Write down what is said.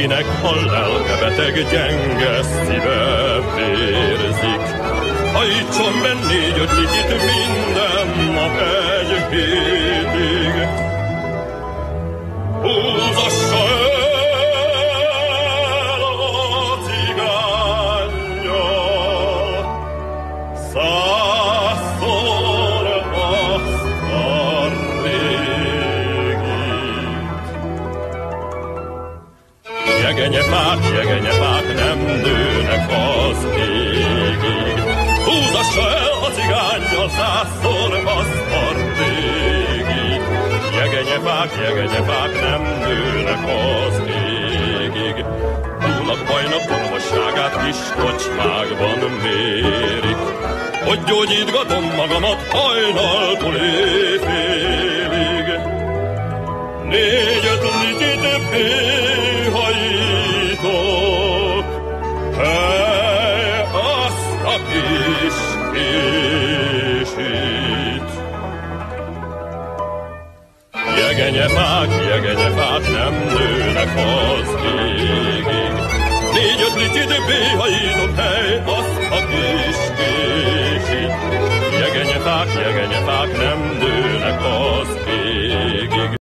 akinek a lelke beteg, gyenge szíve vérzik. Hajtson be négy-öt minden nap egy hétig. Húzassa el a cigányja, százszor azt a régit. Jegenyefák, jegenyefák nem Húzassa el a cigányjal százszor azt a régit. Jegenyefák, jegenyefák nem nőnek az égig. Túlnak bajnak orvosságát kis kocsmákban mérik. Hogy gyógyítgatom magamat hajnaltól éjfélig. Négyet lityit a kis késít. Jegenyefák, jegenyefák nem nőnek az égig. Négy-öt lityit béhajítok, hely azt a kis késít. Jegenyefák, jegenyefák nem az.